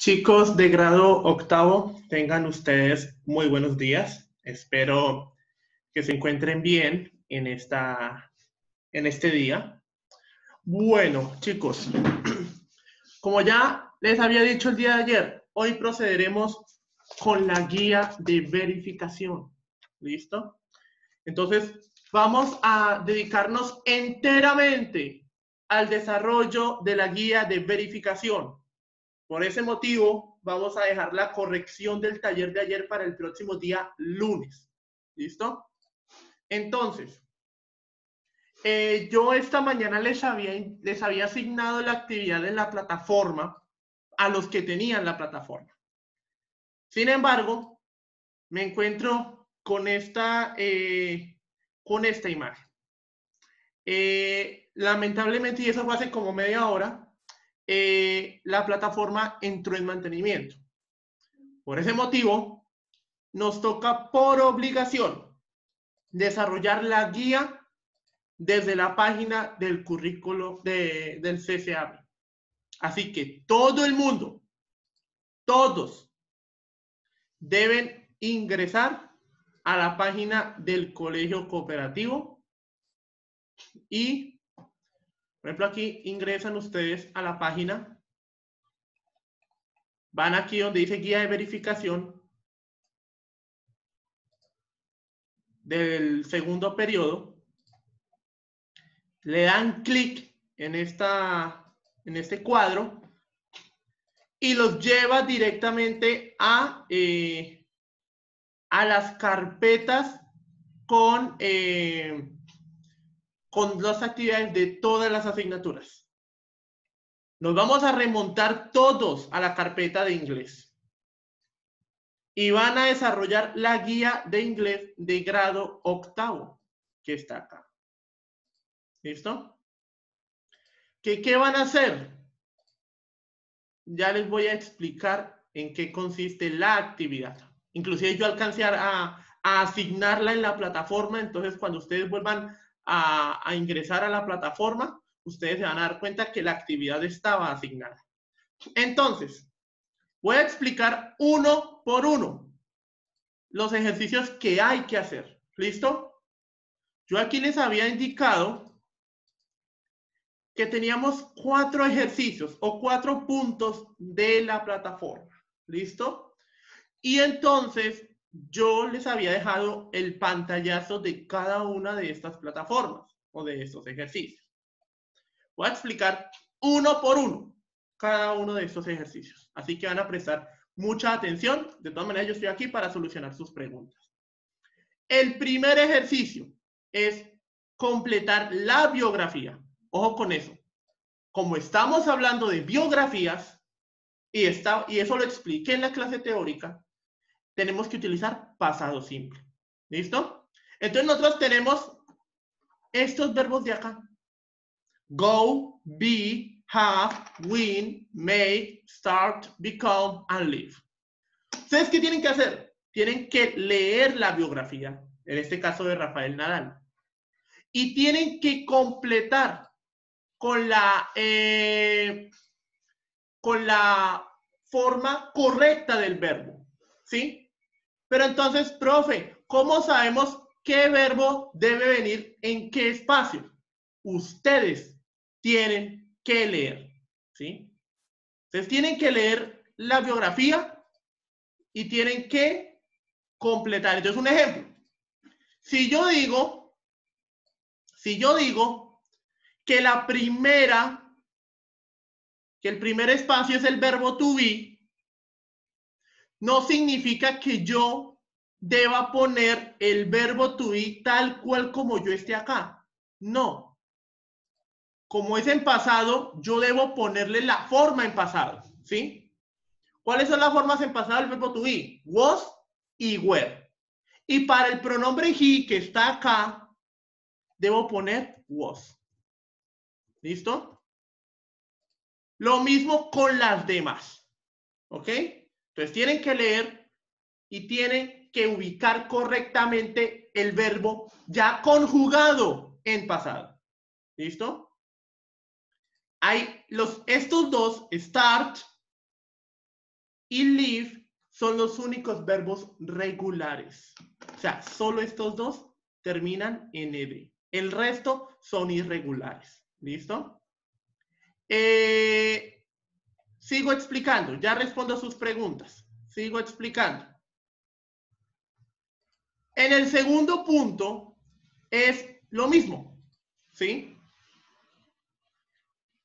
Chicos de grado octavo, tengan ustedes muy buenos días. Espero que se encuentren bien en, esta, en este día. Bueno, chicos, como ya les había dicho el día de ayer, hoy procederemos con la guía de verificación. ¿Listo? Entonces, vamos a dedicarnos enteramente al desarrollo de la guía de verificación. Por ese motivo, vamos a dejar la corrección del taller de ayer para el próximo día lunes. ¿Listo? Entonces, eh, yo esta mañana les había, les había asignado la actividad en la plataforma a los que tenían la plataforma. Sin embargo, me encuentro con esta, eh, con esta imagen. Eh, lamentablemente, y eso fue hace como media hora, eh, la plataforma entró en mantenimiento. Por ese motivo, nos toca por obligación desarrollar la guía desde la página del currículo del CCA. Así que todo el mundo, todos, deben ingresar a la página del colegio cooperativo y por ejemplo, aquí ingresan ustedes a la página, van aquí donde dice guía de verificación del segundo periodo, le dan clic en, en este cuadro y los lleva directamente a, eh, a las carpetas con... Eh, con las actividades de todas las asignaturas. Nos vamos a remontar todos a la carpeta de inglés. Y van a desarrollar la guía de inglés de grado octavo, que está acá. ¿Listo? ¿Qué, van a hacer? Ya les voy a explicar en qué consiste la actividad. Inclusive yo alcancé a, a asignarla en la plataforma, entonces cuando ustedes vuelvan a, ingresar a la plataforma, ustedes se van a dar cuenta que la actividad estaba asignada. Entonces, voy a explicar uno por uno los ejercicios que hay que hacer. ¿Listo? Yo aquí les había indicado que teníamos cuatro ejercicios o cuatro puntos de la plataforma. ¿Listo? Y entonces yo les había dejado el pantallazo de cada una de estas plataformas o de estos ejercicios. Voy a explicar uno por uno cada uno de estos ejercicios. Así que van a prestar mucha atención. De todas maneras, yo estoy aquí para solucionar sus preguntas. El primer ejercicio es completar la biografía. Ojo con eso. Como estamos hablando de biografías, y, eso lo expliqué en la clase teórica, tenemos que utilizar pasado simple. ¿Listo? Entonces nosotros tenemos estos verbos de acá. Go, be, have, win, make, start, become, and live. ¿Ustedes qué tienen que hacer? Tienen que leer la biografía, en este caso de Rafael Nadal. Y tienen que completar con la, eh, con la forma correcta del verbo. ¿Sí? Pero entonces, profe, ¿cómo sabemos qué verbo debe venir en qué espacio? Ustedes tienen que leer, ¿sí? Ustedes tienen que leer la biografía y tienen que completar. Entonces, un ejemplo. Si yo digo, si yo digo que la primera, que el primer espacio es el verbo to be, no significa que yo deba poner el verbo to be tal cual como yo esté acá. No. Como es en pasado, yo debo ponerle la forma en pasado. ¿Sí? ¿Cuáles son las formas en pasado del verbo to be? Was y were. Y para el pronombre he que está acá, debo poner was. ¿Listo? Lo mismo con las demás. ¿Ok? Tienen que leer y tienen que ubicar correctamente el verbo ya conjugado en pasado. ¿Listo? Hay los, estos dos, start y live son los únicos verbos regulares. O sea, solo estos dos terminan en ed. El resto son irregulares. ¿Listo? Eh, sigo explicando. Ya respondo sus preguntas. Sigo explicando. En el segundo punto es lo mismo. ¿Sí?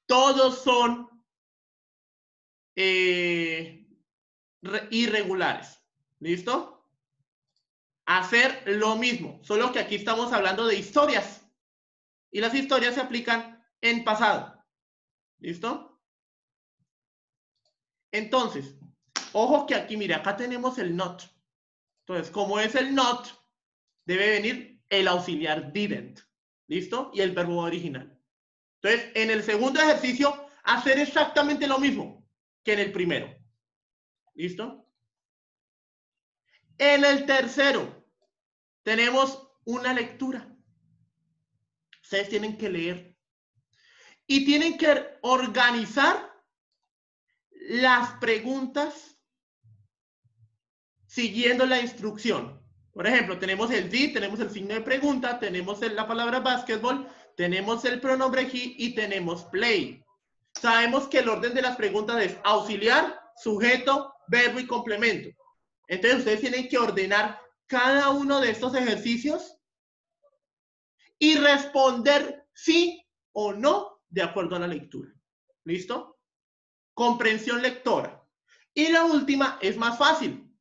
Todos son eh, irregulares. ¿Listo? Hacer lo mismo, solo que aquí estamos hablando de historias. Y las historias se aplican en pasado. ¿Listo? Entonces, ojo que aquí, mire, acá tenemos el not. Entonces, como es el not, debe venir el auxiliar didn't. ¿Listo? Y el verbo original. Entonces, en el segundo ejercicio, hacer exactamente lo mismo que en el primero. ¿Listo? En el tercero, tenemos una lectura. Ustedes tienen que leer. Y tienen que organizar las preguntas siguiendo la instrucción. Por ejemplo, tenemos el di, tenemos el signo de pregunta, tenemos la palabra básquetbol, tenemos el pronombre he y tenemos play. Sabemos que el orden de las preguntas es auxiliar, sujeto, verbo y complemento. Entonces ustedes tienen que ordenar cada uno de estos ejercicios y responder sí o no de acuerdo a la lectura. ¿Listo? Comprensión lectora. Y la última es más fácil.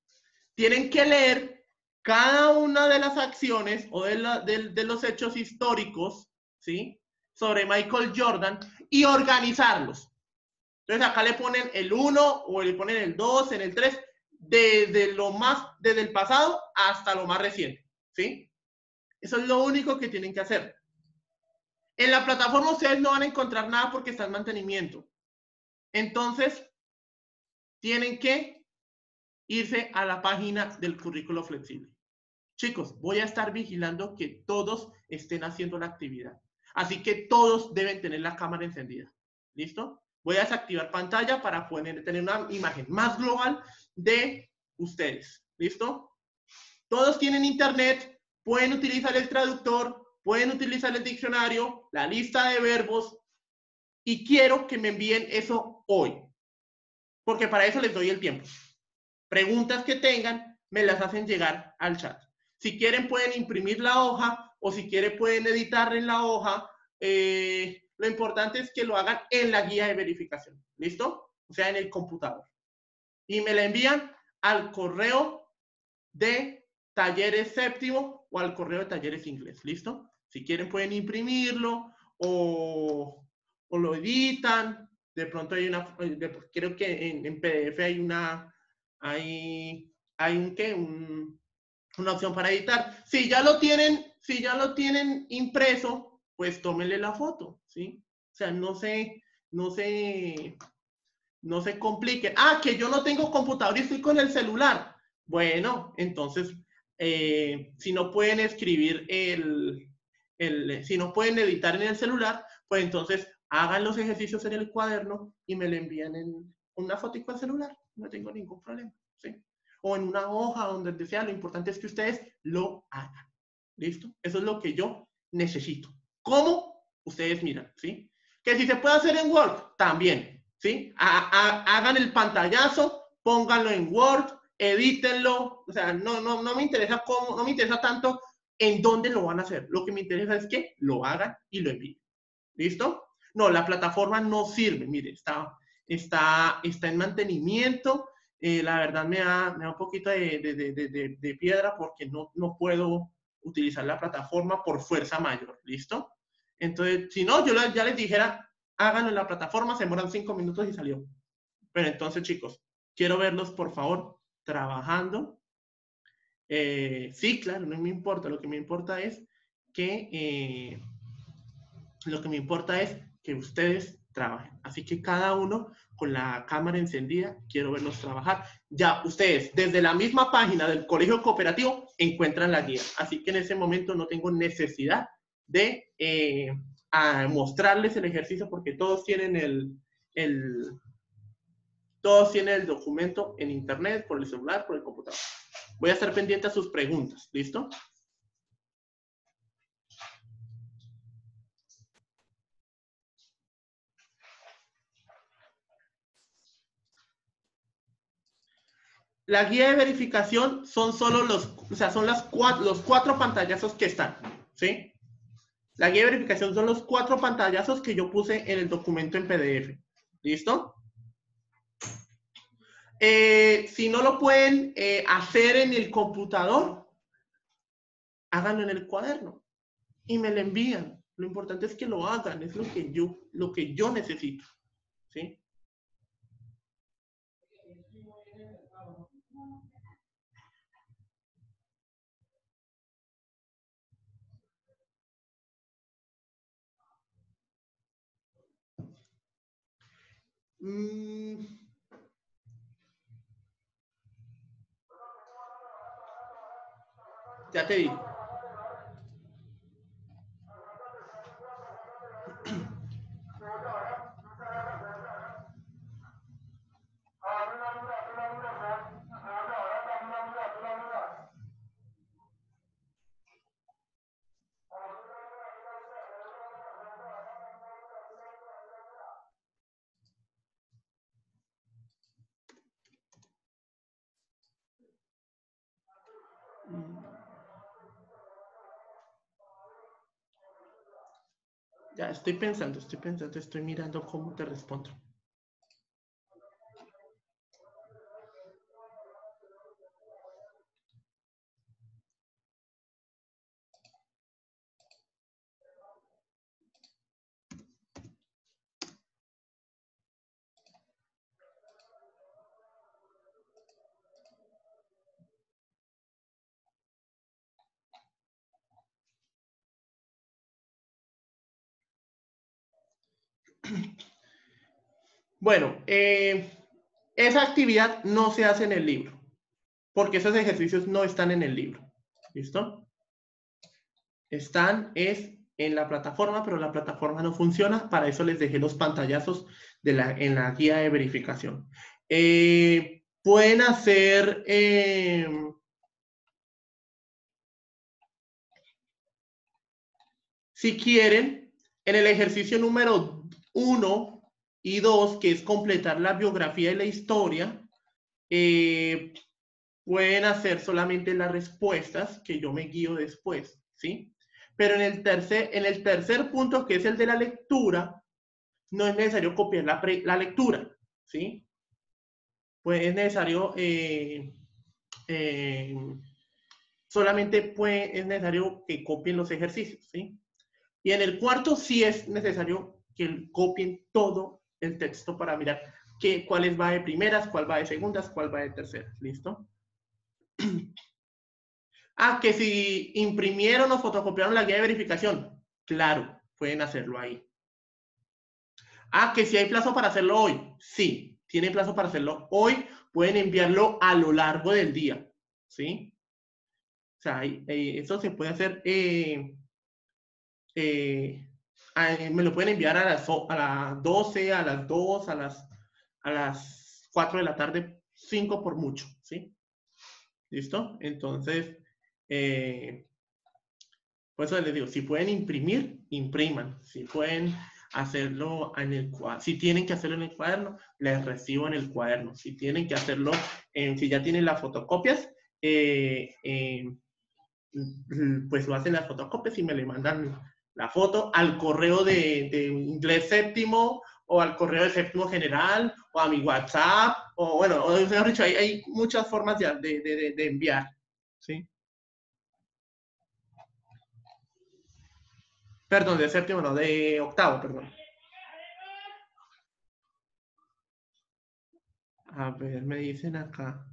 Tienen que leer cada una de las acciones o de, de los hechos históricos ¿sí? Sobre Michael Jordan y organizarlos. Entonces acá le ponen el 1 o le ponen el 2, en el 3, desde lo más, desde el pasado hasta lo más reciente, ¿sí? Eso es lo único que tienen que hacer. En la plataforma ustedes no van a encontrar nada porque está en mantenimiento. Entonces, tienen que irse a la página del currículo flexible. Chicos, voy a estar vigilando que todos estén haciendo la actividad. Así que todos deben tener la cámara encendida. ¿Listo? Voy a desactivar pantalla para poder tener una imagen más global de ustedes. ¿Listo? Todos tienen internet, pueden utilizar el traductor, pueden utilizar el diccionario, la lista de verbos y quiero que me envíen eso hoy. Porque para eso les doy el tiempo. Preguntas que tengan, me las hacen llegar al chat. Si quieren, pueden imprimir la hoja o si quieren pueden editar en la hoja. Eh, lo importante es que lo hagan en la guía de verificación. ¿Listo? O sea, en el computador. Y me la envían al correo de talleres séptimo o al correo de talleres inglés. ¿Listo? Si quieren pueden imprimirlo o, o lo editan. De pronto hay una, creo que en, en PDF hay una, hay, hay un qué, un, una opción para editar. Si ya lo tienen, si ya lo tienen impreso, pues tómenle la foto, ¿sí? O sea, no se, no se, no se complique. Ah, que yo no tengo computador y estoy con el celular. Bueno, entonces, eh, si no pueden escribir el, el, si no pueden editar en el celular, pues entonces hagan los ejercicios en el cuaderno y me lo envían en una foto con celular. No tengo ningún problema, ¿sí? o en una hoja donde desea. Lo importante es que ustedes lo hagan. ¿Listo? Eso es lo que yo necesito. ¿Cómo? Ustedes miran, ¿sí? Que si se puede hacer en Word, también, ¿sí? hagan el pantallazo, pónganlo en Word, edítenlo. O sea, no, no, no me interesa cómo, no me interesa tanto en dónde lo van a hacer. Lo que me interesa es que lo hagan y lo envíen. ¿Listo? No, la plataforma no sirve. Mire, está, está, está en mantenimiento eh, la verdad me da, me da un poquito de, de, de, piedra porque no, no puedo utilizar la plataforma por fuerza mayor, ¿listo? Entonces, si no, yo ya les dijera, háganlo en la plataforma, se demoran cinco minutos y salió. Pero entonces, chicos, quiero verlos, por favor, trabajando. Eh, sí, claro, no me importa, lo que me importa es que, eh, lo que me importa es que ustedes trabajen. Así que cada uno con la cámara encendida, quiero verlos trabajar. Ya ustedes, desde la misma página del colegio cooperativo, encuentran la guía. Así que en ese momento no tengo necesidad de eh, mostrarles el ejercicio porque todos tienen el, el, Todos tienen el documento en internet, por el celular, por el computador. Voy a estar pendiente a sus preguntas. ¿Listo? La guía de verificación son solo los, o sea, son las cuatro, los cuatro pantallazos que están, ¿sí? La guía de verificación son los cuatro pantallazos que yo puse en el documento en PDF. ¿Listo? Eh, si no lo pueden eh, hacer en el computador, háganlo en el cuaderno y me lo envían. Lo importante es que lo hagan, es lo que yo, lo que yo necesito. ¿Sí? Mm. Ya te digo. Ya estoy pensando, estoy pensando, estoy mirando cómo te respondo. Bueno, eh, esa actividad no se hace en el libro, porque esos ejercicios no están en el libro. ¿Listo? Están es en la plataforma, pero la plataforma no funciona. Para eso les dejé los pantallazos de la, en la guía de verificación. Eh, pueden hacer... Eh, si quieren, en el ejercicio número uno y dos, que es completar la biografía y la historia, eh, pueden hacer solamente las respuestas que yo me guío después, ¿sí? Pero en el tercer, en el tercer punto, que es el de la lectura, no es necesario copiar la, la lectura, ¿sí? Pues es necesario, eh, eh, solamente puede, es necesario que copien los ejercicios, ¿sí? Y en el cuarto sí es necesario que copien todo el texto para mirar qué, cuáles va de primeras, cuál va de segundas, cuál va de terceras. ¿Listo? Ah, que si imprimieron o fotocopiaron la guía de verificación. Claro, pueden hacerlo ahí. Ah, que si hay plazo para hacerlo hoy. Sí, tiene plazo para hacerlo hoy. Pueden enviarlo a lo largo del día. ¿Sí? O sea, eh, eso se puede hacer eh, eh, me lo pueden enviar a las, a las 12, a las 2, a las, a las 4 de la tarde, 5 por mucho, ¿sí? ¿Listo? Entonces, eh, por eso les digo, si pueden imprimir, impriman. Si pueden hacerlo en el cuaderno, si tienen que hacerlo en el cuaderno, les recibo en el cuaderno. Si tienen que hacerlo, en, si ya tienen las fotocopias, eh, pues lo hacen las fotocopias y me le mandan la foto al correo de, inglés séptimo o al correo de séptimo general o a mi WhatsApp o bueno, o, mejor dicho, hay, hay, muchas formas de, de, de enviar. ¿sí? Perdón, de séptimo, no, de octavo, perdón. A ver, me dicen acá.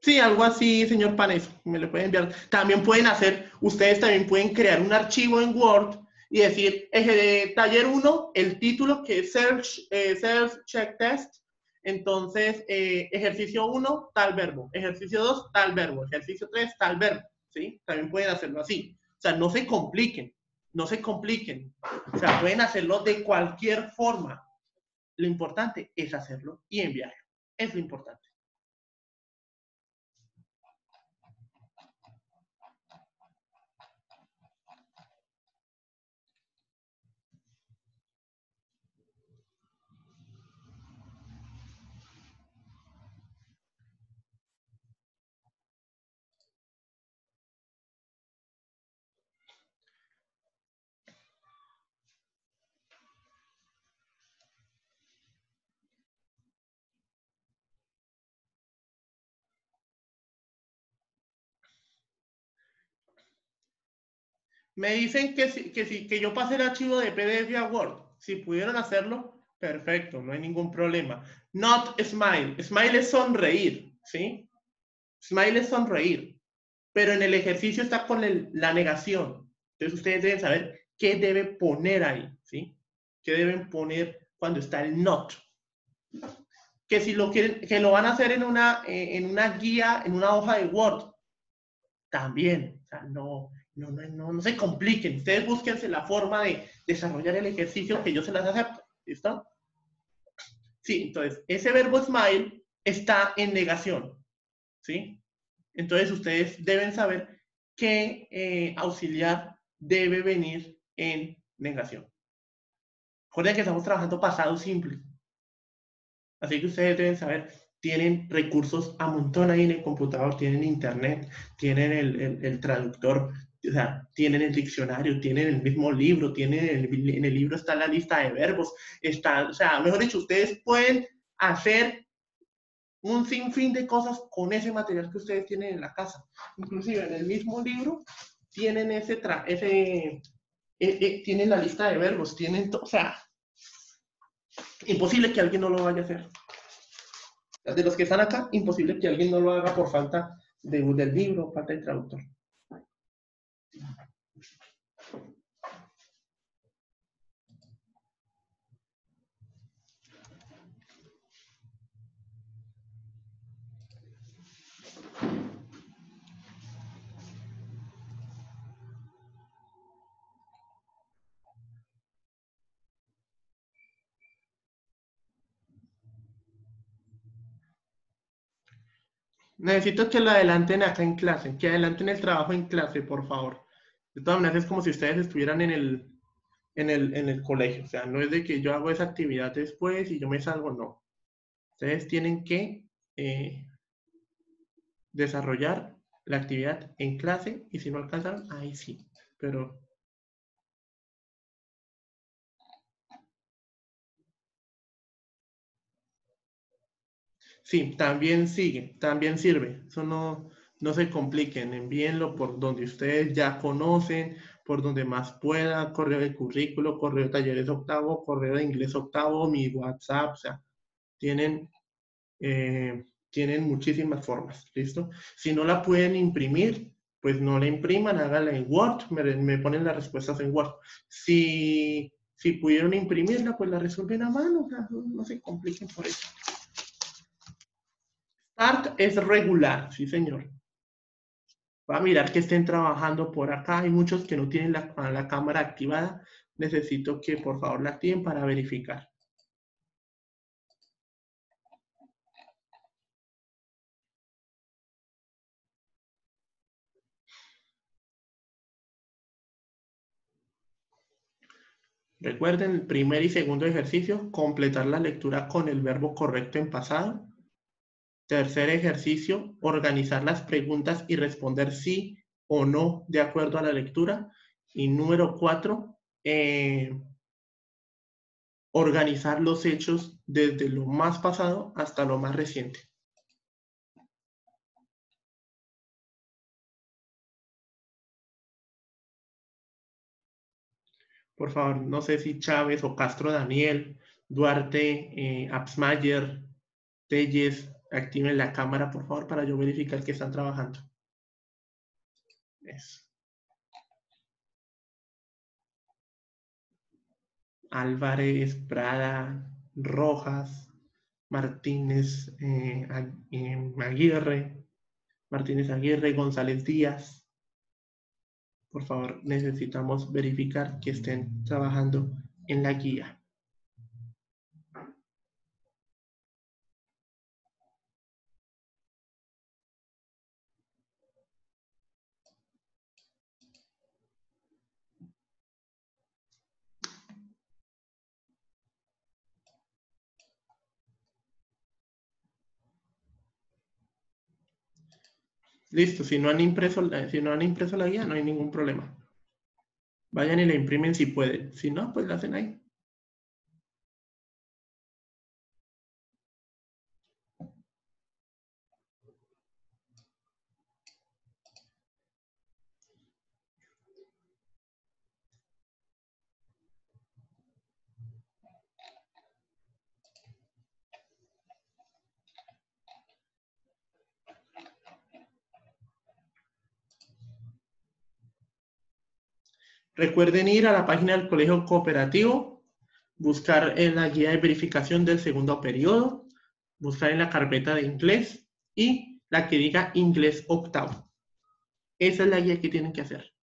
Sí, algo así, señor Panes, me lo pueden enviar. También pueden hacer, ustedes también pueden crear un archivo en Word y decir, eje de taller 1, el título que es Search, eh, search Check Test. Entonces, eh, ejercicio 1, tal verbo. Ejercicio 2, tal verbo. Ejercicio 3, tal verbo. ¿Sí? También pueden hacerlo así. O sea, no se compliquen. No se compliquen. O sea, pueden hacerlo de cualquier forma. Lo importante es hacerlo y enviarlo. Es lo importante. Me dicen que, si, que, si, que yo pase el archivo de PDF a Word. Si pudieron hacerlo, perfecto, no hay ningún problema. Not smile. Smile es sonreír, ¿sí? Smile es sonreír. Pero en el ejercicio está con la negación. Entonces ustedes deben saber qué debe poner ahí, ¿sí? ¿Qué deben poner cuando está el not? Que si lo quieren, que lo van a hacer en una, eh, en una guía, en una hoja de Word, también. O sea, no, no, no, no, se compliquen. Ustedes búsquense la forma de desarrollar el ejercicio que yo se las acepto. ¿Listo? Sí, entonces, ese verbo smile está en negación. ¿Sí? Entonces, ustedes deben saber qué eh, auxiliar debe venir en negación. Recuerden que estamos trabajando pasado simple. Así que ustedes deben saber tienen recursos a montón ahí en el computador, tienen internet, tienen el, el traductor o sea, tienen el diccionario, tienen el mismo libro, tienen en el libro está la lista de verbos, está, o sea, mejor dicho, ustedes pueden hacer un sinfín de cosas con ese material que ustedes tienen en la casa. Inclusive en el mismo libro tienen ese, ese eh, eh, tienen la lista de verbos, tienen, o sea, imposible que alguien no lo vaya a hacer. De los que están acá, imposible que alguien no lo haga por falta de, del libro, falta de traductor. Necesito que lo adelanten acá en clase, que adelanten el trabajo en clase, por favor. De todas maneras, es como si ustedes estuvieran en el, en el, en el colegio. O sea, no es de que yo hago esa actividad después y yo me salgo, no. Ustedes tienen que eh, desarrollar la actividad en clase y si no alcanzan, ahí sí. Pero Sí, también sigue, también sirve. Eso no, no se compliquen, envíenlo por donde ustedes ya conocen, por donde más pueda, correo de currículo, correo de talleres octavo, correo de inglés octavo, mi WhatsApp, o sea, tienen, eh, tienen muchísimas formas, ¿listo? Si no la pueden imprimir, pues no la impriman, háganla en Word, me, ponen las respuestas en Word. Si, si pudieron imprimirla, pues la resuelven a mano, o sea, no se compliquen por eso. Start es regular, sí señor. Va a mirar que estén trabajando por acá. Hay muchos que no tienen la, cámara activada. Necesito que por favor la activen para verificar. Recuerden el primer y segundo ejercicio, completar la lectura con el verbo correcto en pasado. Tercer ejercicio, organizar las preguntas y responder sí o no de acuerdo a la lectura. Y número cuatro, eh, organizar los hechos desde lo más pasado hasta lo más reciente. Por favor, no sé si Chávez o Castro Daniel, Duarte, eh, Absmayer, Telles, activen la cámara, por favor, para yo verificar que están trabajando. Eso. Álvarez, Prada, Rojas, Martínez eh, eh, Aguirre, Martínez Aguirre, González Díaz. Por favor, necesitamos verificar que estén trabajando en la guía. Listo, si no han impreso, la- si no han impreso la guía, no hay ningún problema. Vayan y la imprimen si pueden. Si no, pues la hacen ahí. Recuerden ir a la página del colegio cooperativo, buscar en la guía de verificación del segundo periodo, buscar en la carpeta de inglés y la que diga inglés octavo. Esa es la guía que tienen que hacer.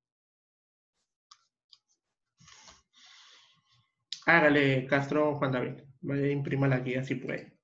Hágale, Castro Juan David. Imprima la guía si puede.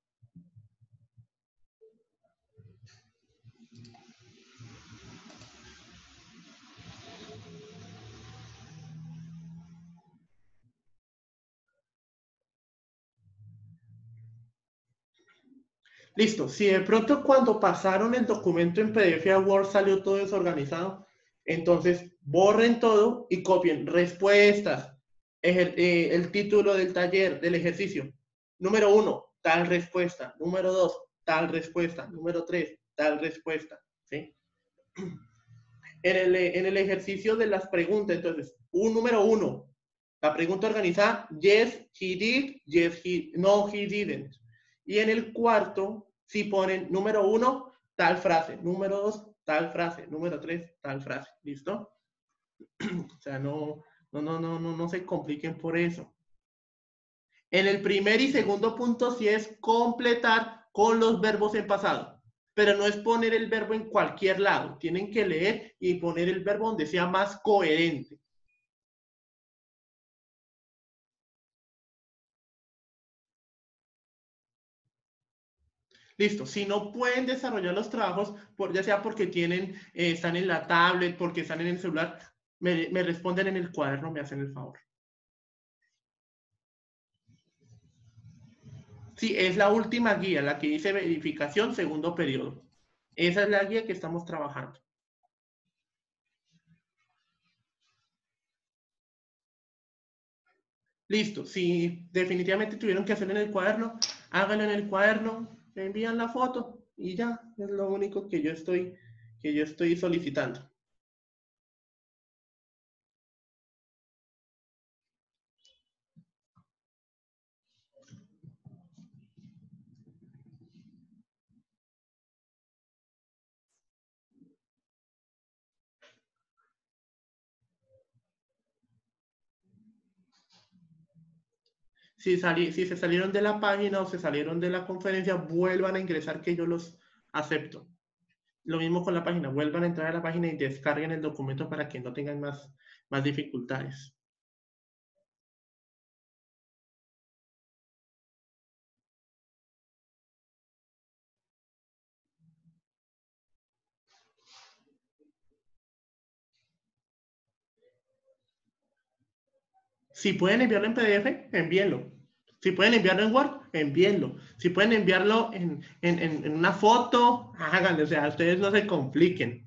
Listo. Si de pronto cuando pasaron el documento en PDF a Word salió todo desorganizado, entonces borren todo y copien respuestas, eh, el título del taller, del ejercicio. Número uno, tal respuesta. Número dos, tal respuesta. Número tres, tal respuesta. ¿sí? En el, en el ejercicio de las preguntas, entonces, un número uno, la pregunta organizada, yes, he did, yes, he, no, he didn't. Y en el cuarto, si ponen número uno, tal frase, número dos, tal frase, número tres, tal frase. ¿Listo? o sea, no, no, no, no, no, no se compliquen por eso. En el primer y segundo punto sí es completar con los verbos en pasado. Pero no es poner el verbo en cualquier lado. Tienen que leer y poner el verbo donde sea más coherente. Listo. Si no pueden desarrollar los trabajos, por, ya sea porque tienen, eh, están en la tablet, porque están en el celular, me, me responden en el cuaderno, me hacen el favor. Sí, es la última guía, la que dice verificación segundo periodo. Esa es la guía que estamos trabajando. Listo. Si definitivamente tuvieron que hacerlo en el cuaderno, háganlo en el cuaderno, me envían la foto y ya, es lo único que yo estoy, que yo estoy solicitando. Si, sali- si se salieron de la página o se salieron de la conferencia, vuelvan a ingresar que yo los acepto. Lo mismo con la página, vuelvan a entrar a la página y descarguen el documento para que no tengan más, más dificultades. Si pueden enviarlo en PDF, envíenlo. Si pueden enviarlo en Word, envíenlo. Si pueden enviarlo en, en- en- una foto, háganlo. O sea, ustedes no se compliquen.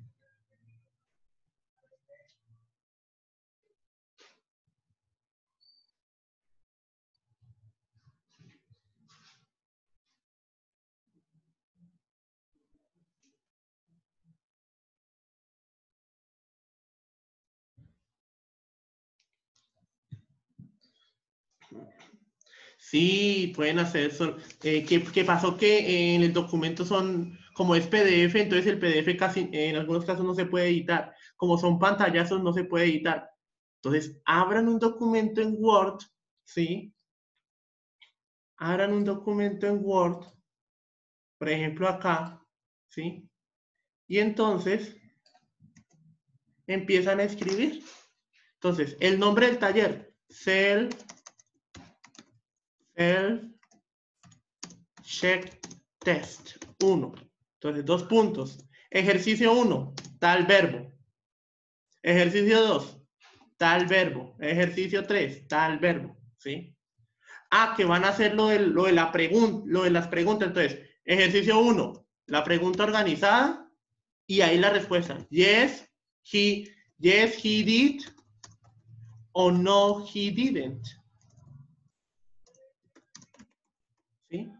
Sí, pueden hacer eso. Eh, ¿qué, qué pasó? Que eh, en el documento son, como es PDF, entonces el PDF casi, en algunos casos no se puede editar. Como son pantallazos, no se puede editar. Entonces, abran un documento en Word, ¿sí? Abran un documento en Word, por ejemplo acá, ¿sí? Y entonces, empiezan a escribir. Entonces, el nombre del taller, Self Self Check Test 1. Entonces, dos puntos. Ejercicio 1, tal verbo. Ejercicio 2, tal verbo. Ejercicio 3, tal verbo. ¿Sí? Ah, que van a hacer lo de, lo de la pregunta, lo de las preguntas. Entonces, ejercicio 1, la pregunta organizada. y ahí la respuesta. Yes, he, yes, he did o no, he didn't. ¿Sí?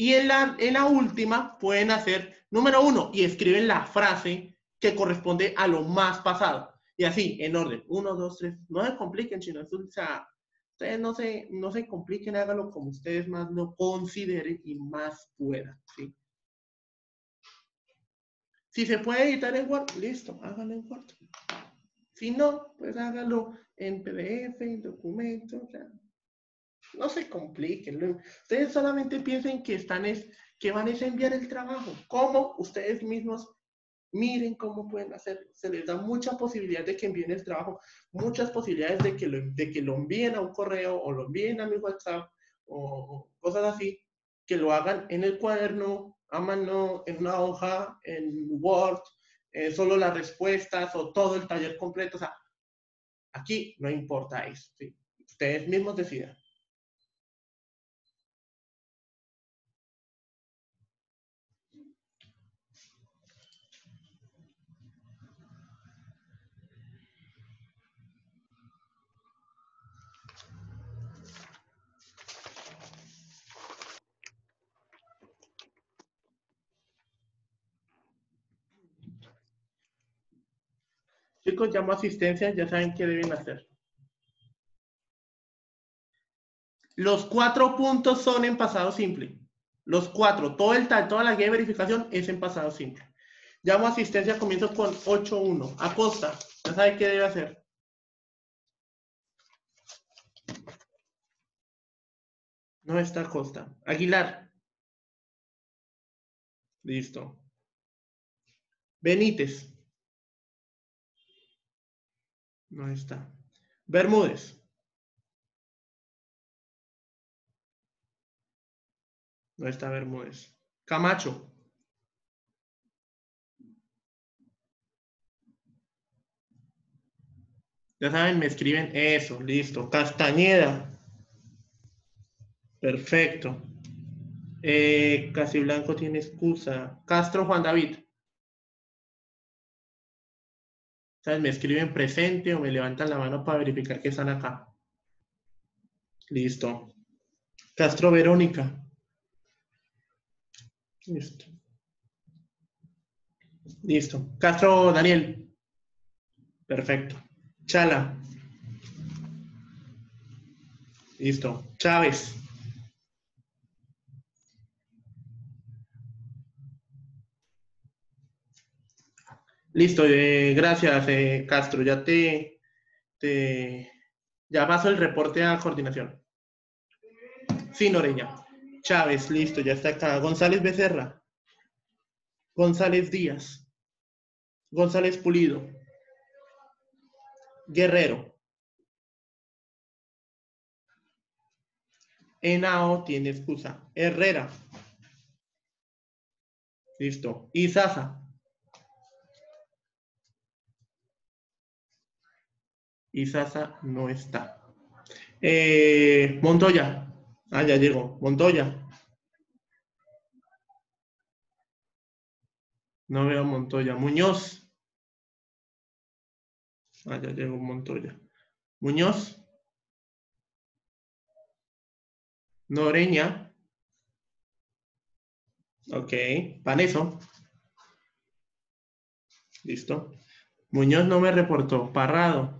Y en la, en la última pueden hacer número uno y escriben la frase que corresponde a lo más pasado. Y así, en orden. Uno, dos, tres. No se compliquen, chino. O sea, ustedes no se, no se compliquen, háganlo como ustedes más lo consideren y más puedan. Si se puede editar en Word, listo, háganlo en Word. Si no, pues háganlo en PDF, en documento. No se compliquen. Ustedes solamente piensen que están es, que van a enviar el trabajo. ¿Cómo? Ustedes mismos miren cómo pueden hacer. Se les da mucha posibilidad de que envíen el trabajo, muchas posibilidades de que lo, de que lo envíen a un correo o lo envíen a mi WhatsApp o, cosas así, que lo hagan en el cuaderno, a mano, en una hoja, en Word, eh, solo las respuestas o todo el taller completo. O sea, aquí no importa eso. Ustedes mismos decidan. Chicos, llamo asistencia, ya saben qué deben hacer. Los cuatro puntos son en pasado simple. Los cuatro, todo el toda la guía de verificación es en pasado simple. Llamo asistencia, comienzo con 8.1. Acosta, ya sabe qué debe hacer. No está Acosta. Aguilar. Listo. Benítez. No está. Bermúdez. No está Bermúdez. Camacho. Ya saben, me escriben eso, listo. Castañeda. Perfecto. Eh, Casi Blanco tiene excusa. Castro Juan David. Me escriben presente o me levantan la mano para verificar que están acá. Listo. Castro Verónica. Listo. Listo. Castro Daniel. Perfecto. Chala. Listo. Chávez. Listo, eh, gracias eh, Castro. Ya te, te, ya paso el reporte a coordinación. Sí, Noreña. Chávez, listo, ya está acá. González Becerra. González Díaz. González Pulido. Guerrero. Enao tiene excusa. Herrera. Listo. Izaza. Y Sasa no está. Eh, Montoya. Ah, ya llegó. Montoya. No veo Montoya. Muñoz. Ah, ya llegó Montoya. Muñoz. Noreña. Ok. Paneso. Listo. Muñoz no me reportó. Parrado.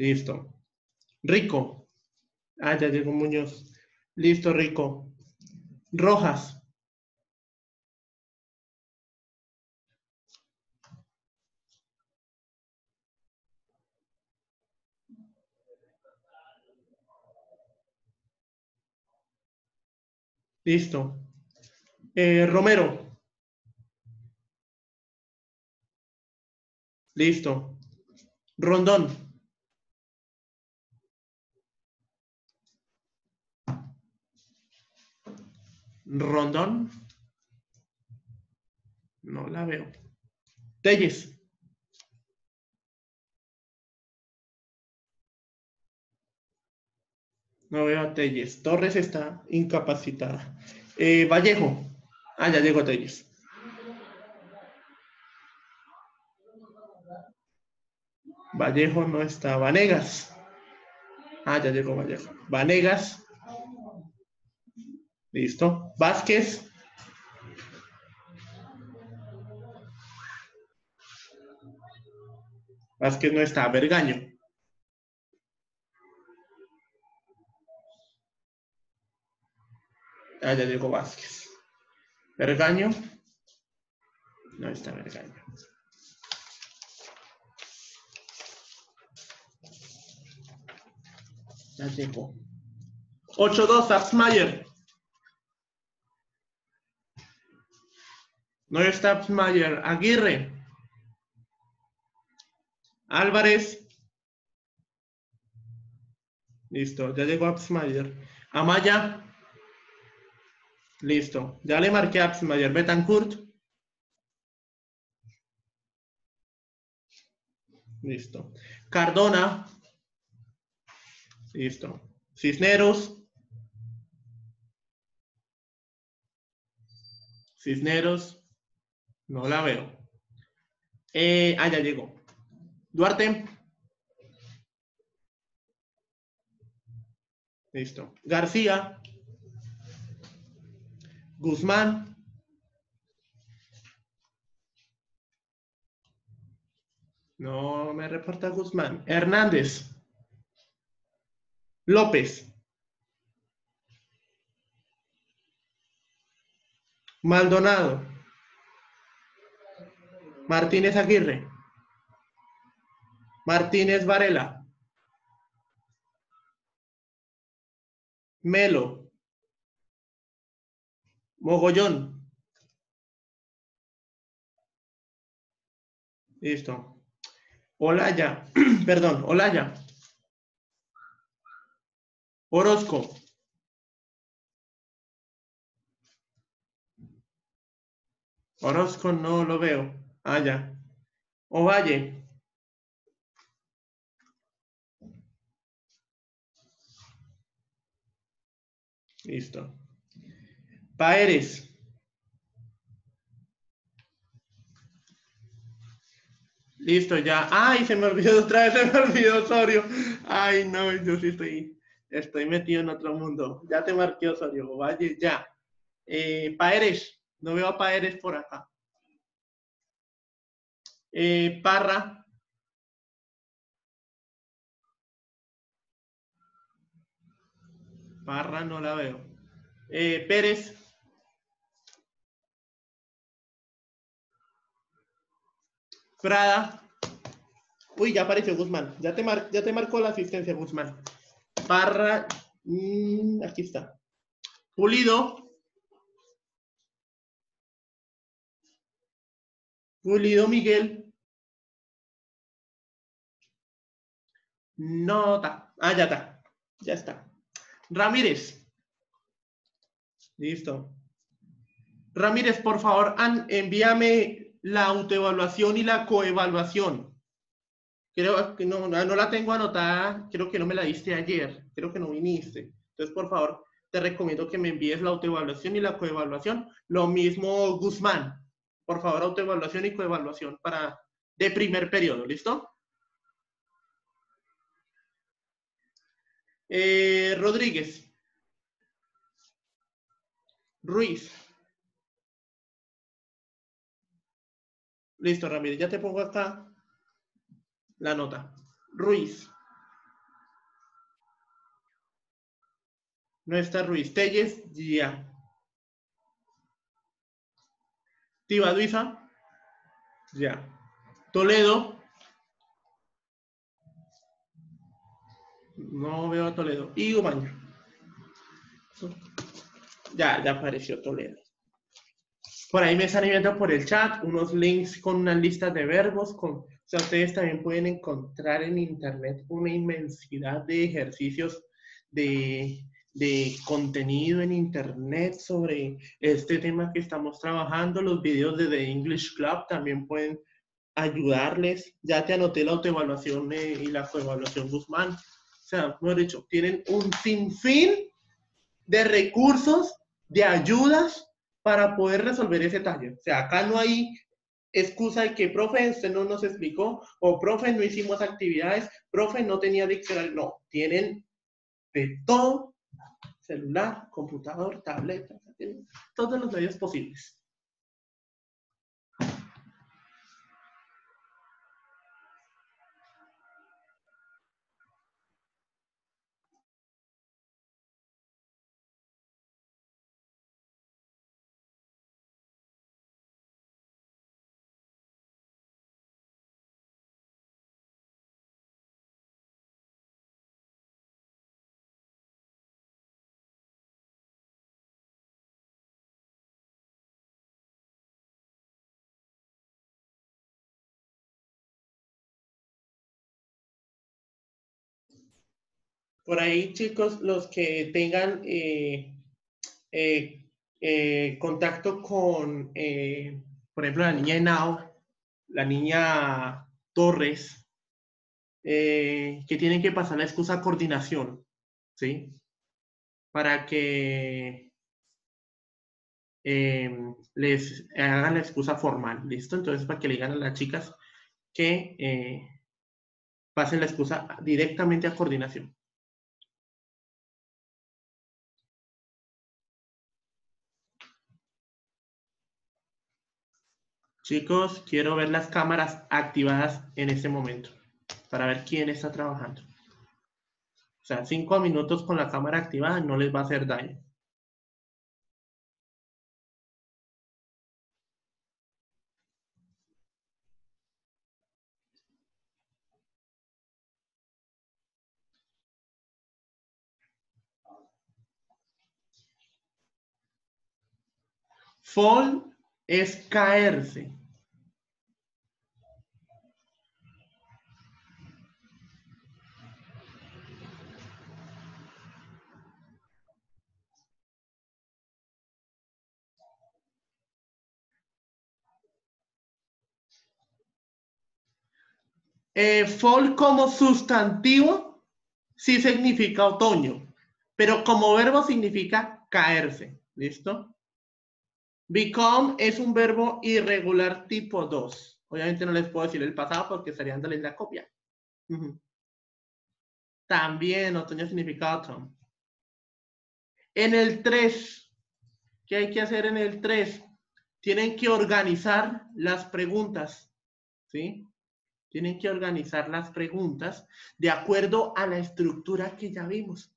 Listo. Rico. Ah, ya llegó Muñoz. Listo, Rico. Rojas. Listo. Eh, Romero. Listo. Rondón. Rondón. No la veo. Telles. No veo a Telles. Torres está incapacitada. Eh, Vallejo. Ah, ya llegó Telles. Vallejo no está. Vanegas. Ah, ya llegó Vallejo. Vanegas. Listo. Vázquez. Vázquez no está. Vergaño. Ah, ya llegó Vázquez. Vergaño. No está Vergaño. Ya llegó. 8-2, Absmayer. Absmayer. Aguirre. Álvarez. Listo, ya llegó Absmayer. Amaya. Listo. Ya le marqué Absmayer. Betancourt. Listo. Cardona. Listo. Cisneros. Cisneros. No la veo. Eh, ah, ya llegó. Duarte. Listo. García. Guzmán. No me reporta Guzmán. Hernández. López. Maldonado. Martínez Aguirre. Martínez Varela. Melo. Mogollón. Listo. Olaya. Perdón, Olaya. Orozco. Orozco no lo veo. Ah, ya. Ovalle. Listo. Paeres. Listo, ya. Ay, se me olvidó otra vez, se me olvidó Osorio. Ay, no, yo sí estoy, estoy metido en otro mundo. Ya te marqué Osorio, Valle, ya. Eh, Paeres, no veo a Paeres por acá. Eh, Parra. Parra no la veo. Eh, Pérez. Prada. Uy, ya apareció Guzmán. Ya te, mar- ya te marcó la asistencia, Guzmán. Parra. mm, aquí está. Pulido. Pulido Miguel. No está. Ah, ya está. Ya está. Ramírez. Listo. Ramírez, por favor, envíame la autoevaluación y la coevaluación. Creo que no, no no la tengo anotada, creo que no me la diste ayer, creo que no viniste. Entonces, por favor, te recomiendo que me envíes la autoevaluación y la coevaluación. Lo mismo Guzmán. Por favor, autoevaluación y coevaluación para de primer periodo, ¿listo? Eh, Rodríguez. Ruiz. Listo, Ramírez. Ya te pongo acá la nota. Ruiz. No está Ruiz. Telles, ya. Tibaduiza, ya. Toledo. No veo a Toledo. Y Umaña. Ya, ya apareció Toledo. Por ahí me están enviando por el chat unos links con unas listas de verbos. Con, o sea, ustedes también pueden encontrar en internet una inmensidad de ejercicios de, de contenido en internet sobre este tema que estamos trabajando. Los videos de The English Club también pueden ayudarles. Ya te anoté la autoevaluación eh, y la coevaluación Guzmán. Sea, mejor dicho, tienen un sinfín de recursos, de ayudas para poder resolver ese taller. O sea, acá no hay excusa de que, profe, usted no nos explicó, o profe, no hicimos actividades, profe, no tenía diccionario. No, tienen de todo, celular, computador, tableta, todos los medios posibles. Por ahí, chicos, los que tengan eh, eh, eh, contacto con, por ejemplo, la niña Henao, la niña Torres, que tienen que pasar la excusa coordinación, ¿sí? Para que les hagan la excusa formal, ¿listo? Entonces, para que le digan a las chicas que pasen la excusa directamente a coordinación. Chicos, quiero ver las cámaras activadas en este momento para ver quién está trabajando. O sea, cinco minutos con la cámara activada no les va a hacer daño. Fall es caerse. Eh, fall como sustantivo sí significa otoño, pero como verbo significa caerse. ¿Listo? Become es un verbo irregular tipo 2. Obviamente no les puedo decir el pasado porque estarían dando la copia. También otoño significa otro. En el 3, ¿qué hay que hacer en el 3? Tienen que organizar las preguntas. ¿Sí? Tienen que organizar las preguntas de acuerdo a la estructura que ya vimos.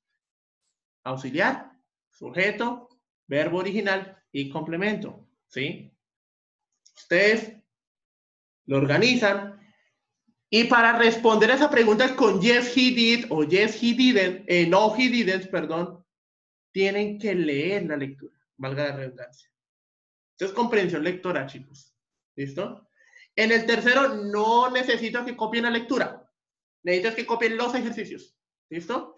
Auxiliar, sujeto, verbo original y complemento. ¿Sí? Ustedes lo organizan y para responder a esa pregunta con yes, he did o yes, he didn't, eh, no, he didn't, perdón, tienen que leer la lectura, valga la redundancia. Esto es comprensión lectora, chicos. ¿Listo? En el tercero, no necesito que copien la lectura. Necesito que copien los ejercicios. ¿Listo?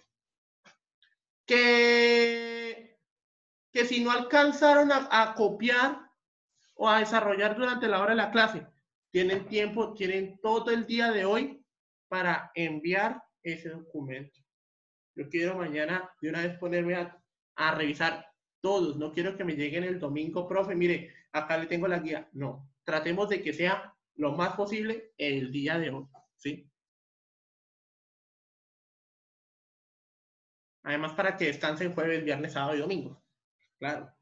Que, que si no alcanzaron a, copiar o a desarrollar durante la hora de la clase, tienen tiempo, tienen todo el día de hoy para enviar ese documento. Yo quiero mañana de una vez ponerme a, a, revisar todos. No quiero que me lleguen el domingo, profe, mire, acá le tengo la guía. No, tratemos de que sea lo más posible el día de hoy, ¿sí? Además, para que descansen jueves, viernes, sábado y domingo. Claro.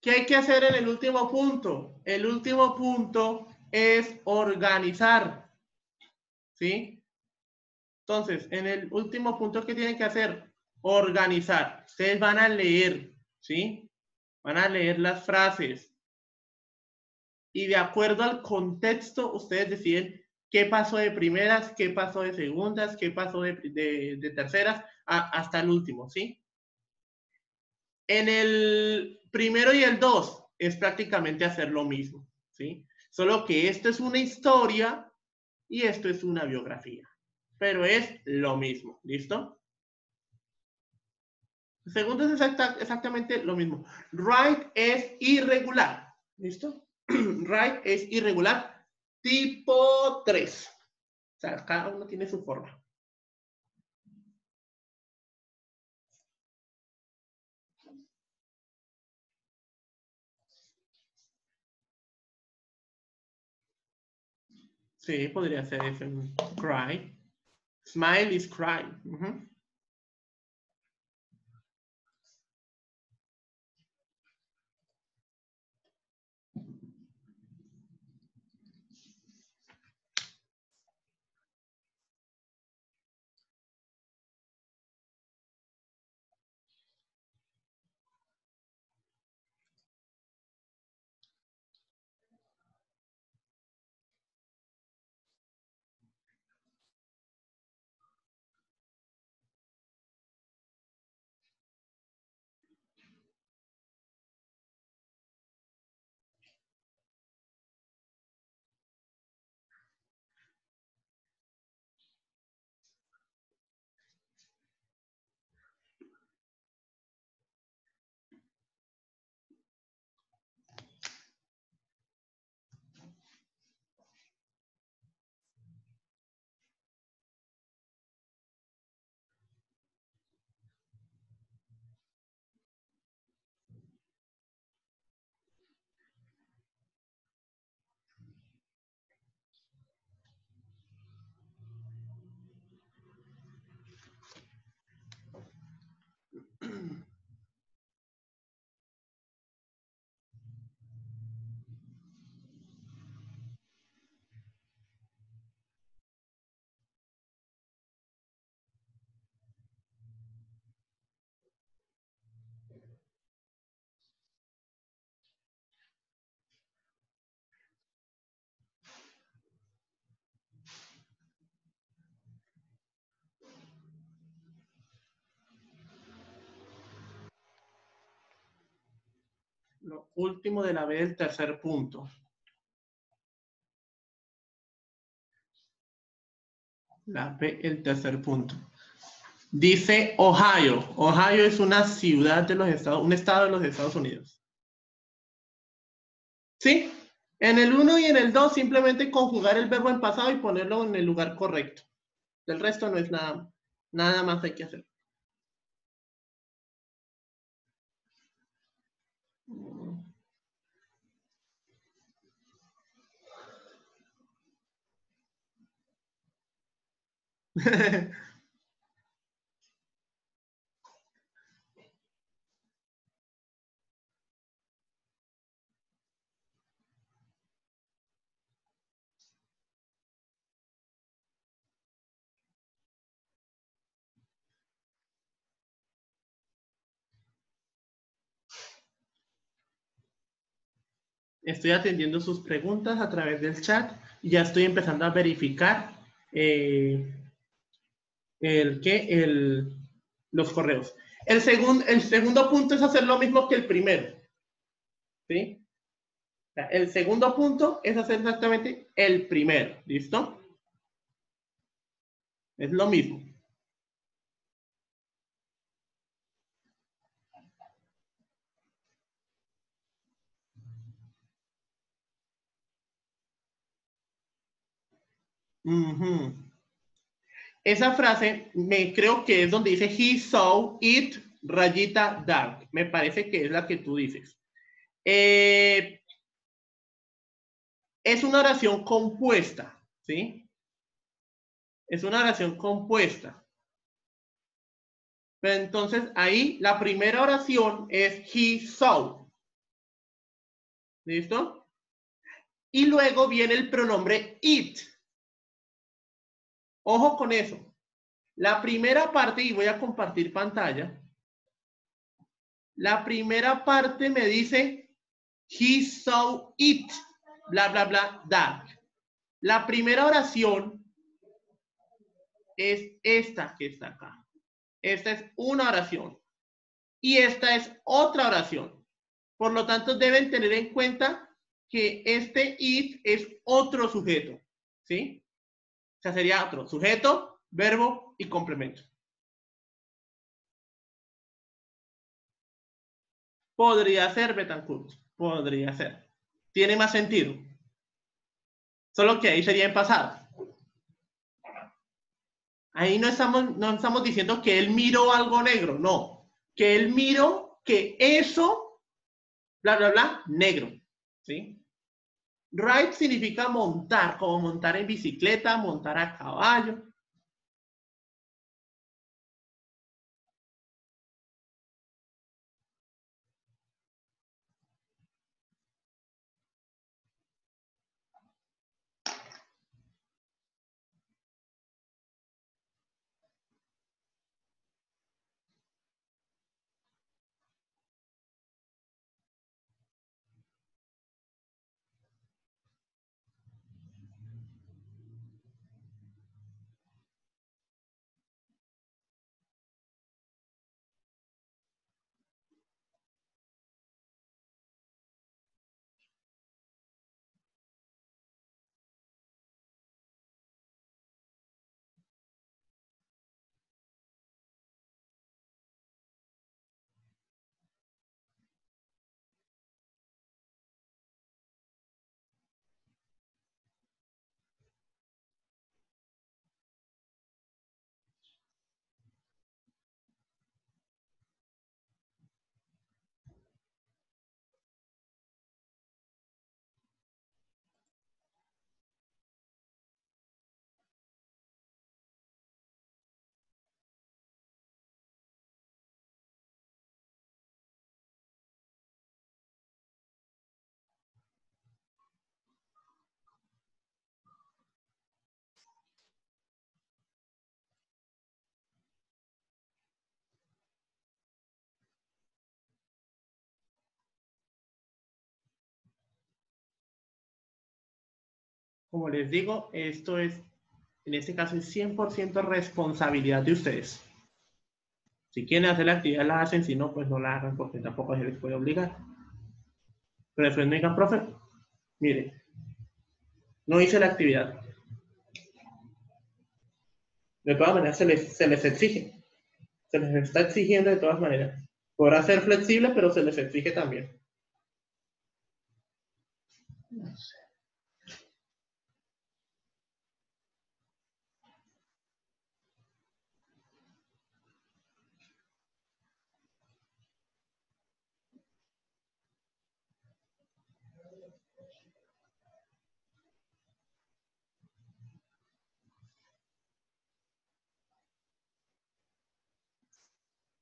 ¿Qué hay que hacer en el último punto? El último punto es organizar. ¿Sí? Entonces, en el último punto, ¿qué tienen que hacer? Organizar. Ustedes van a leer, ¿sí? Van a leer las frases. Y de acuerdo al contexto, ustedes deciden qué pasó de primeras, qué pasó de segundas, qué pasó de, terceras, hasta el último, ¿sí? En el primero y el dos es prácticamente hacer lo mismo, ¿sí? Solo que esto es una historia y esto es una biografía. Pero es lo mismo, ¿listo? El segundo es exactamente lo mismo. Right es irregular, ¿listo? right es irregular, tipo 3. O sea, cada uno tiene su forma. Sí, podría ser ese. Cry. Smile is cry. Lo último de la B, el tercer punto. La B, el tercer punto. Dice Ohio. Ohio es una ciudad de los Estados, un estado de los Estados Unidos. ¿Sí? En el 1 y en el 2 simplemente conjugar el verbo en pasado y ponerlo en el lugar correcto. Del resto no es nada, nada más hay que hacer. Estoy atendiendo sus preguntas a través del chat y ya estoy empezando a verificar eh, el que el, los correos. El, segundo el segundo punto es hacer lo mismo que el primero. ¿Sí? El segundo punto es hacer exactamente el primero. ¿Listo? Es lo mismo. Esa frase me creo que es donde dice he saw it rayita dark. Me parece que es la que tú dices. Eh, es una oración compuesta, ¿sí? Es una oración compuesta. Entonces ahí la primera oración es he saw. ¿Listo? Y luego viene el pronombre it. Ojo con eso. La primera parte, y voy a compartir pantalla. La primera parte me dice, he saw it, bla, bla, bla, that. La primera oración es esta que está acá. Esta es una oración. y esta es otra oración. Por lo tanto, deben tener en cuenta que este it es otro sujeto, ¿sí? O sea, sería otro sujeto, verbo y complemento. Podría ser Betancourt, podría ser. Tiene más sentido. Solo que ahí sería en pasado. Ahí no estamos, no estamos diciendo que él miró algo negro, no. Que él miró que eso, bla, bla, bla, negro. ¿Sí? Ride significa montar, como montar en bicicleta, montar a caballo. Como les digo, esto es, en este caso, es 100% responsabilidad de ustedes. Si quieren hacer la actividad, la hacen. Si no, pues no la hagan porque tampoco se les puede obligar. Pero después digan, profe, mire, no hice la actividad. De todas maneras, se les, se les exige. Se les está exigiendo de todas maneras. Podrá ser flexible, pero se les exige también. No sé.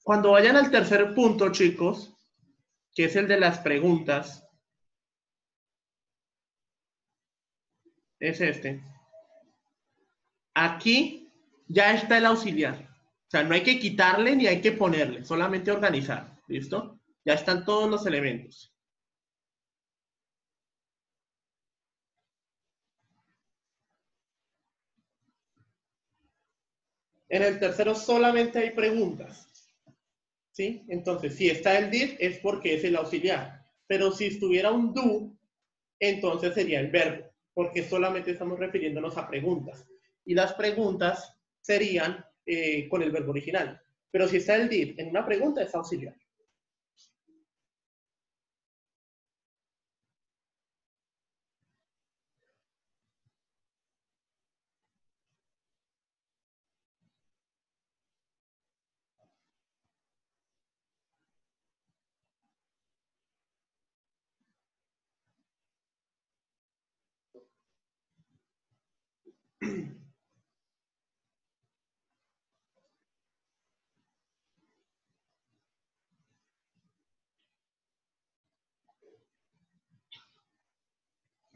Cuando vayan al tercer punto, chicos, que es el de las preguntas, es este. Aquí ya está el auxiliar. O sea, no hay que quitarle ni hay que ponerle, solamente organizar. ¿Listo? Ya están todos los elementos. En el tercero solamente hay preguntas. Entonces, si está el did es porque es el auxiliar. Pero si estuviera un do, entonces sería el verbo, porque solamente estamos refiriéndonos a preguntas. Y las preguntas serían eh, con el verbo original. Pero si está el did en una pregunta, es auxiliar.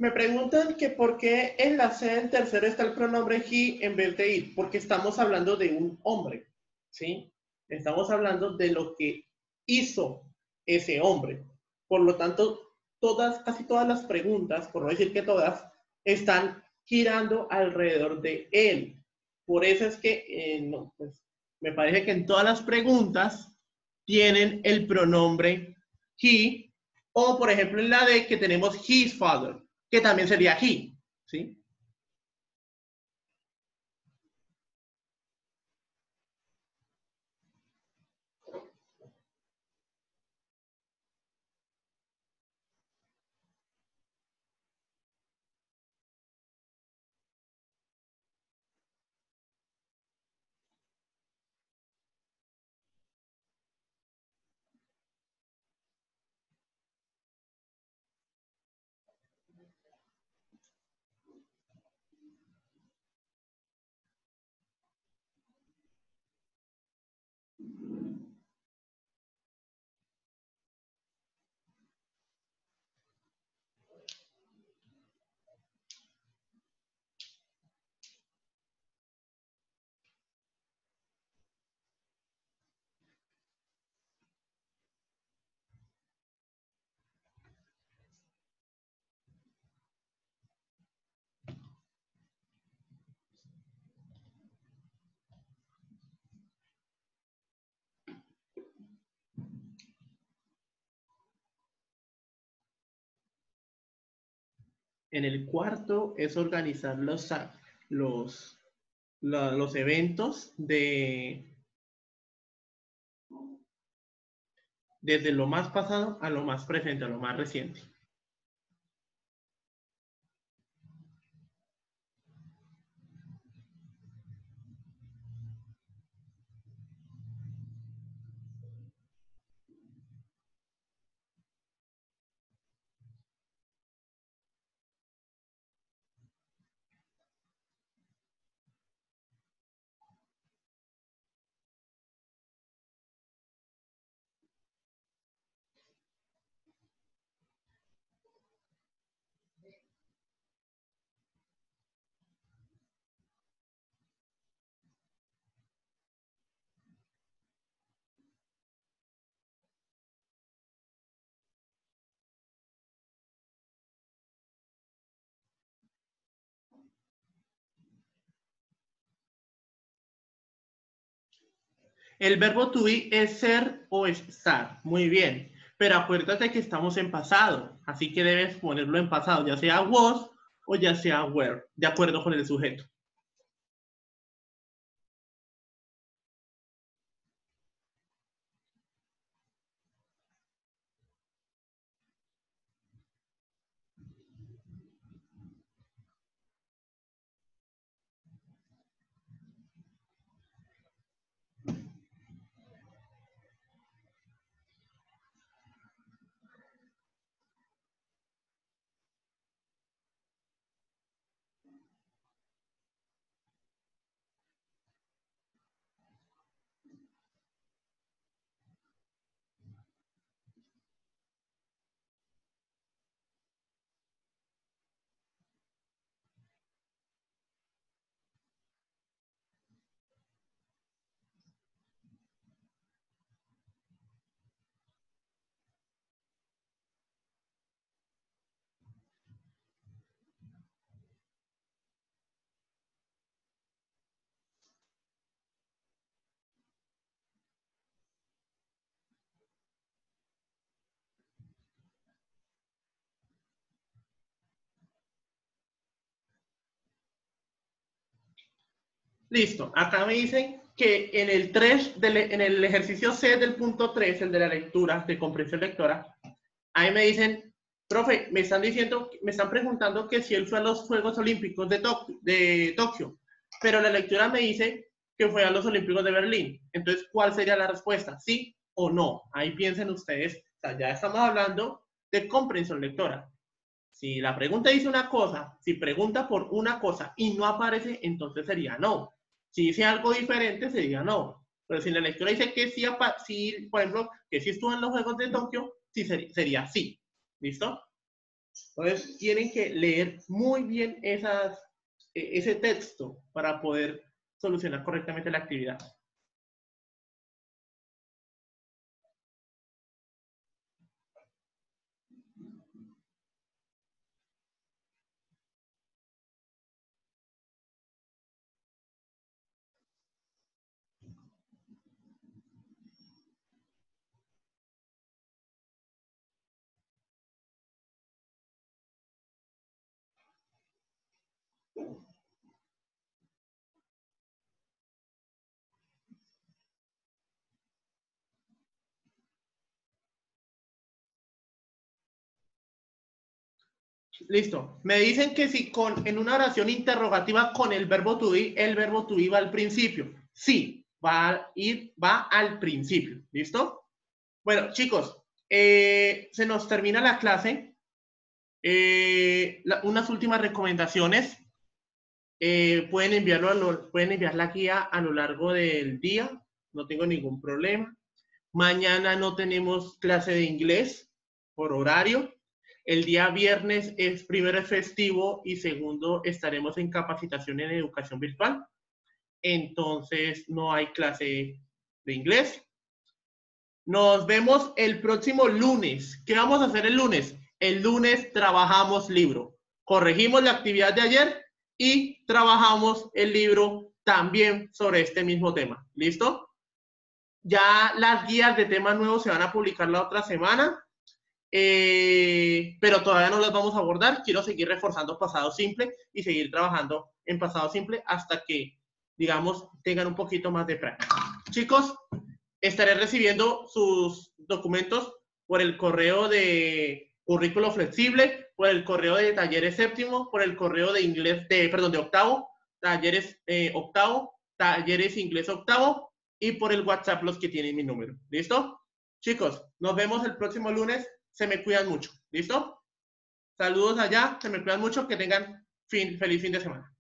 Me preguntan que por qué en la C del tercero está el pronombre he en vez de it, porque estamos hablando de un hombre, ¿sí? Estamos hablando de lo que hizo ese hombre. Por lo tanto, todas, casi todas las preguntas, por no decir que todas, están girando alrededor de él. Por eso es que, eh, pues, me parece que en todas las preguntas tienen el pronombre he, o por ejemplo en la D que tenemos his father, que también sería he, ¿sí? En el cuarto es organizar los, los, los eventos de desde lo más pasado a lo más presente, a lo más reciente. El verbo to be es ser o estar. Muy bien. Pero acuérdate que estamos en pasado. Así que debes ponerlo en pasado, ya sea was o ya sea were, de acuerdo con el sujeto. Listo. Acá me dicen que en el 3, en el ejercicio C del punto 3, el de la lectura, de comprensión lectora, ahí me dicen, profe, me están diciendo, me están preguntando que si él fue a los Juegos Olímpicos de, Tokio, de Tokio, pero la lectura me dice que fue a los Olímpicos de Berlín. Entonces, ¿cuál sería la respuesta? ¿Sí o no? Ahí piensen ustedes, ya estamos hablando de comprensión lectora. Si la pregunta dice una cosa, si pregunta por una cosa y no aparece, entonces sería no. Si dice algo diferente, sería no. Pero si la lectura dice que sí, sí por ejemplo, que sí estuvo en los Juegos de Tokio, sí sería, sí. ¿Listo? Entonces, tienen que leer muy bien e, ese texto para poder solucionar correctamente la actividad. Listo. Me dicen que si con, en una oración interrogativa con el verbo to be, el verbo to be va al principio. Sí, va a ir, va al principio. ¿Listo? Bueno, chicos, eh, se nos termina la clase. Eh, unas últimas recomendaciones. Eh, pueden enviarlo, pueden enviar la guía a lo largo del día. No tengo ningún problema. Mañana no tenemos clase de inglés por horario. El día viernes es primero festivo y segundo estaremos en capacitación en educación virtual. Entonces no hay clase de inglés. Nos vemos el próximo lunes. ¿Qué vamos a hacer el lunes? El lunes trabajamos libro. Corregimos la actividad de ayer y trabajamos el libro también sobre este mismo tema. ¿Listo? Ya las guías de temas nuevos se van a publicar la otra semana. Eh, pero todavía no las vamos a abordar. Quiero seguir reforzando pasado simple y seguir trabajando en pasado simple hasta que, digamos, tengan un poquito más de práctica. Chicos, estaré recibiendo sus documentos por el correo de currículo flexible, por el correo de talleres séptimo, por el correo de inglés, de, perdón, de octavo, talleres eh, octavo, talleres inglés octavo y por el WhatsApp los que tienen mi número. ¿Listo? Chicos, nos vemos el próximo lunes se me cuidan mucho. ¿Listo? Saludos allá, se me cuidan mucho, que tengan fin, feliz fin de semana.